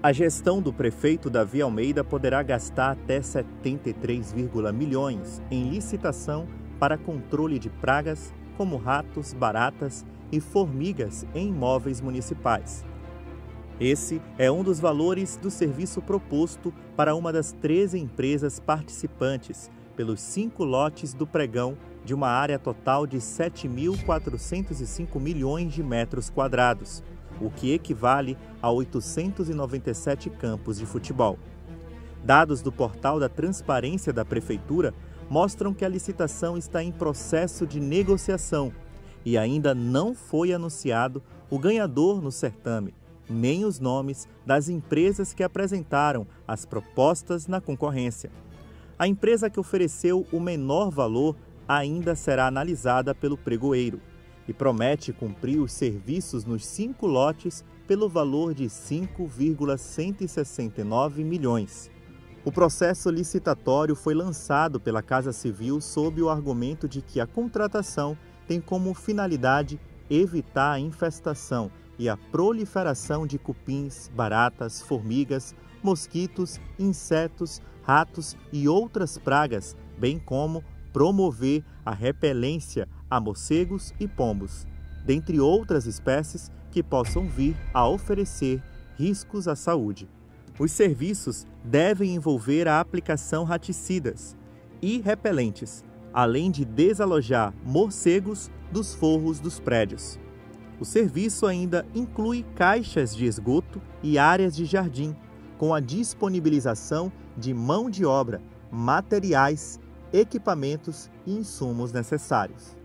A gestão do prefeito Davi Almeida poderá gastar até 73, milhões em licitação para controle de pragas como ratos, baratas e formigas em imóveis municipais. Esse é um dos valores do serviço proposto para uma das 13 empresas participantes pelos cinco lotes do pregão de uma área total de 7.405 milhões de metros quadrados, o que equivale a 897 campos de futebol. Dados do portal da Transparência da Prefeitura mostram que a licitação está em processo de negociação e ainda não foi anunciado o ganhador no certame, nem os nomes das empresas que apresentaram as propostas na concorrência. A empresa que ofereceu o menor valor ainda será analisada pelo pregoeiro e promete cumprir os serviços nos cinco lotes pelo valor de 5,169 milhões. O processo licitatório foi lançado pela Casa Civil sob o argumento de que a contratação tem como finalidade evitar a infestação e a proliferação de cupins, baratas, formigas, mosquitos, insetos, ratos e outras pragas, bem como promover a repelência a morcegos e pombos, dentre outras espécies que possam vir a oferecer riscos à saúde. Os serviços devem envolver a aplicação raticidas e repelentes, além de desalojar morcegos dos forros dos prédios. O serviço ainda inclui caixas de esgoto e áreas de jardim, com a disponibilização de mão de obra, materiais, equipamentos e insumos necessários.